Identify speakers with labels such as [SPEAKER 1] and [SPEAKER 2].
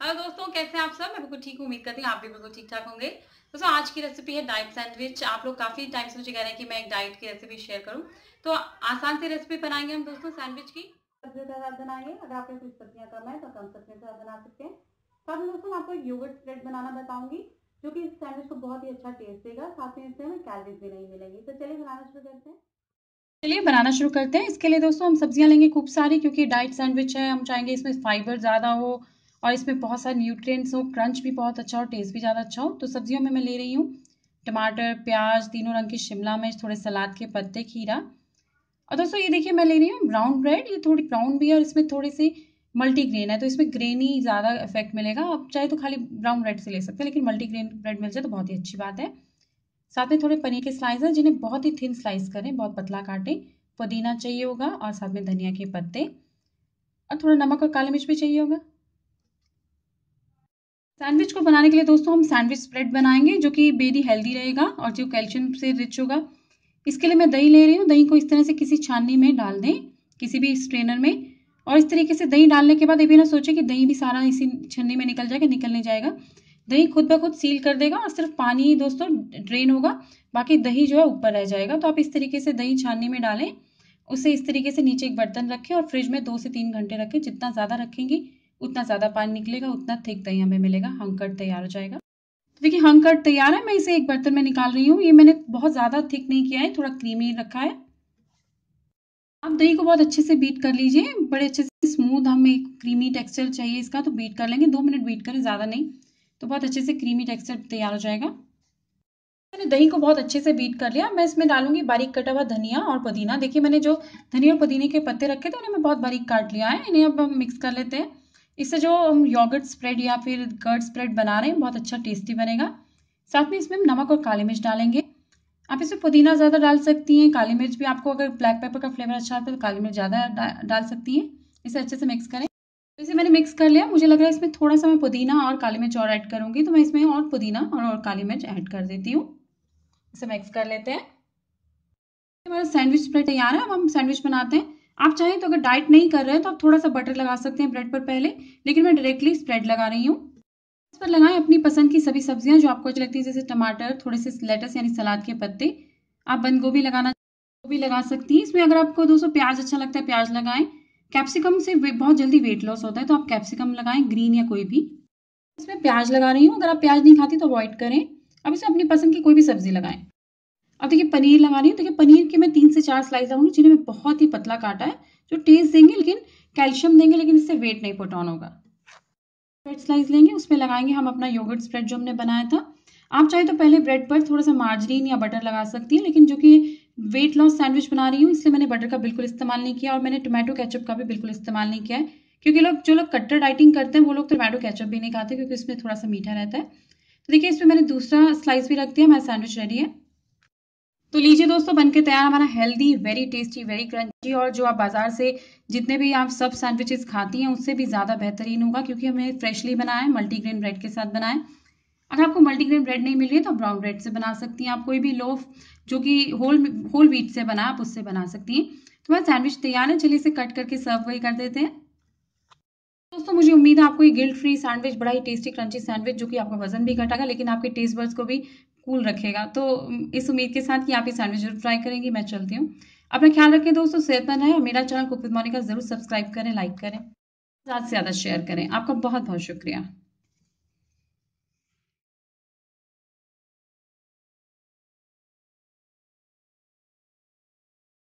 [SPEAKER 1] Hello दोस्तों कैसे हैं आप सब? मैं बिल्कुल ठीक हूँ उम्मीद करती हूँ आप भी बिल्कुल ठीक ठाक होंगे। दोस्तों आज की रेसिपी है डाइट सैंडविच आप लोग काफ़ी टाइम से मुझे कह रहे हैं कि मैं एक डाइट की रेसिपी शेयर करूँ। तो आसान सी रेसिपी बनाएँगे हम दोस्तों सैंडविच की। सब्जियों के साथ बनाएँगे। अगर आपके कुछ सब्ज़ियाँ कम है तो कम सब्जियों के साथ बना सकते हैं। साथ में दोस्तों आपको योगर्ट स्प्रेड बनाना बताऊँगी जो कि इस सैंडविच को बहुत ही अच्छा टेस्ट देगा। साथ में इससे हमें कैलरीज भी नहीं मिलेंगी। तो चलिए बनाना शुरू करते हैं। चलिए बनाना शुरू करते हैं। इसके लिए दोस्तों हम सब्ज़ियाँ लेंगे खूब सारी क्योंकि डाइट सैंडविच है। हम चाहेंगे इसमें फाइबर ज़्यादा हो और इसमें बहुत सारे न्यूट्रिएंट्स हो क्रंच भी बहुत अच्छा हो टेस्ट भी ज़्यादा अच्छा हो तो सब्जियों में मैं ले रही हूँ टमाटर, प्याज, तीनों रंग की शिमला मिर्च, थोड़े सलाद के पत्ते, खीरा। और दोस्तों, ये देखिए मैं ले रही हूँ ब्राउन ब्रेड ये थोड़ी ब्राउन भी है और इसमें थोड़ी सी मल्टी ग्रेन है तो इसमें ग्रेन ही ज़्यादा इफ़ेक्ट मिलेगा। आप चाहे तो खाली ब्राउन ब्रेड से ले सकते हैं, लेकिन मल्टी ग्रेन ब्रेड मिल जाए तो बहुत ही अच्छी बात है। साथ में थोड़े पनीर के स्लाइस हैं, जिन्हें बहुत ही थिन स्लाइस करें, बहुत पतला काटें। पुदीना चाहिए होगा और साथ में धनिया के पत्ते। और थोड़ा नमक और काली मिर्च भी चाहिए होगा। सैंडविच को बनाने के लिए दोस्तों हम सैंडविच स्प्रेड बनाएँगे, जो कि बेरी हेल्दी रहेगा और जो कैल्शियम से रिच होगा। इसके लिए मैं दही ले रही हूँ। दही को इस तरह से किसी छाननी में डाल दें, किसी भी स्ट्रेनर में। और इस तरीके से दही डालने के बाद ये भी ना सोचे कि दही भी सारा इसी छन्नी में निकल जाएगा, निकल नहीं जाएगा। दही खुद ब खुद सील कर देगा और सिर्फ़ पानी ही दोस्तों ड्रेन होगा, बाकी दही जो है ऊपर रह जाएगा। तो आप इस तरीके से दही छाननी में डालें, उसे इस तरीके से नीचे एक बर्तन रखें और फ्रिज में दो से तीन घंटे रखें, जितना ज़्यादा रखेंगी उतना ज़्यादा पानी निकलेगा, उतना थिक दही हमें मिलेगा हंकट तैयार हो जाएगा। तो देखिए हंकट तैयार है, मैं इसे एक बर्तन में निकाल रही हूँ। ये मैंने बहुत ज़्यादा थिक नहीं किया है, थोड़ा क्रीमी रखा है। आप दही को बहुत अच्छे से बीट कर लीजिए, बड़े अच्छे से स्मूथ हमें क्रीमी टेक्सचर चाहिए इसका तो बीट कर लेंगे, दो मिनट बीट करें, ज़्यादा नहीं तो बहुत अच्छे से क्रीमी टेक्सचर तैयार हो जाएगा। मैंने दही को बहुत अच्छे से बीट कर लिया, मैं इसमें डालूँगी बारीक कटा हुआ धनिया और पुदीना। देखिए, मैंने जो धनिया और पुदीने के पत्ते रखे थे, उन्हें मैं बहुत बारीक काट लिया है, इन्हें अब हम मिक्स कर लेते हैं। इससे जो हम योगर्ट स्प्रेड या फिर कर्ड स्प्रेड बना रहे हैं बहुत अच्छा टेस्टी बनेगा। साथ में इसमें हम नमक और काली मिर्च डालेंगे। आप इसमें पुदीना ज़्यादा डाल सकती हैं काली मिर्च भी आपको अगर ब्लैक पेपर का फ्लेवर अच्छा आता है तो काली मिर्च ज़्यादा डाल सकती हैं। इसे अच्छे से मिक्स करें। तो इसे मैंने मिक्स कर लिया। मुझे लग रहा है इसमें थोड़ा सा मैं पुदीना और काली मिर्च और ऐड करूँगी तो मैं इसमें और पुदीना और, और काली मिर्च ऐड कर देती हूँ। इसे मिक्स कर लेते हैं। हमारा सैंडविच स्प्रेड तैयार है। अब हम सैंडविच बनाते हैं। आप चाहें तो अगर डाइट नहीं कर रहे हैं तो आप थोड़ा सा बटर लगा सकते हैं ब्रेड पर पहले, लेकिन मैं डायरेक्टली स्प्रेड लगा रही हूँ। इस पर लगाएँ अपनी पसंद की सभी सब्ज़ियाँ जो आपको अच्छी लगती है, जैसे टमाटर थोड़े से लेटस यानी सलाद के पत्ते। आप बंद गोभी लगाना, गोभी लगा सकती हैं। इसमें अगर आपको दोस्तों प्याज अच्छा लगता है, प्याज लगाएँ। कैप्सिकम से बहुत जल्दी वेट लॉस होता है तो आप कैप्सिकम लगाएँ ग्रीन या कोई भी। इसमें प्याज लगा रही हूँ। अगर आप प्याज नहीं खाती तो अवॉइड करें। अब इसमें अपनी पसंद की कोई भी सब्ज़ी लगाएँ। अब देखिए पनीर लगा रही हूँ। देखिए पनीर के मैं तीन से चार स्लाइस लगाऊँगी, जिन्हें मैं बहुत ही पतला काटा है, जो टेस्ट देंगे लेकिन कैल्शियम देंगे, लेकिन इससे वेट नहीं पुट ऑन होगा। ब्रेड स्लाइस लेंगे, उसमें लगाएँगे हम अपना योगर्ट स्प्रेड जो हमने बनाया था। आप चाहे तो पहले ब्रेड पर थोड़ा सा मार्जरीन या बटर लगा सकती हैं, लेकिन जो कि वेट लॉस सैंडविच बना रही हूँ, इसलिए मैंने बटर का बिल्कुल इस्तेमाल नहीं किया और मैंने टोमेटो केचप का भी बिल्कुल इस्तेमाल नहीं किया है। क्योंकि लोग, जो लोग कट्टर डाइटिंग करते हैं, वो लोग टोमेटो केचप भी नहीं खाते क्योंकि इसमें थोड़ा सा मीठा रहता है। तो देखिए, इसमें मैंने दूसरा स्लाइस भी रख दिया हमारा सैंडविच रेडी है। तो लीजिए दोस्तों, बनके तैयार हमारा healthy very tasty very crunchy और जो आप बाज़ार से जितने भी आप सब सैंडविचेस खाती हैं, उससे भी ज़्यादा बेहतरीन होगा क्योंकि हमने फ्रेशली बनाया है मल्टीग्रेन ब्रेड के साथ बनाया। अगर आपको मल्टीग्रेन ब्रेड नहीं मिल रही तो ब्राउन ब्रेड से बना सकती हैं। आप कोई भी लोफ जो कि होल होल व्हीट से बना, आप उससे बना सकती हैं। तो मैं सैंडविच तैयार है, चलिए इसे कट करके सर्व वही कर देते हैं। दोस्तों, मुझे उम्मीद है आपको ये गिल्ट फ्री सैंडविच बड़ा ही टेस्टी क्रंची सैंडविच जो कि आपका वज़न भी घटागा लेकिन आपके टेस्ट बर्ड्स को भी कूल रखेगा। तो इस उम्मीद के साथ कि आप ये सैंडविच ज़रूर ट्राई करेंगी, मैं चलती हूँ। अपना ख्याल रखें दोस्तों सेहतमंद है और मेरा चैनल कुक विद मोनिका ज़रूर सब्सक्राइब करें, लाइक करें ज़्यादा से ज़्यादा शेयर करें। आपका बहुत बहुत शुक्रिया।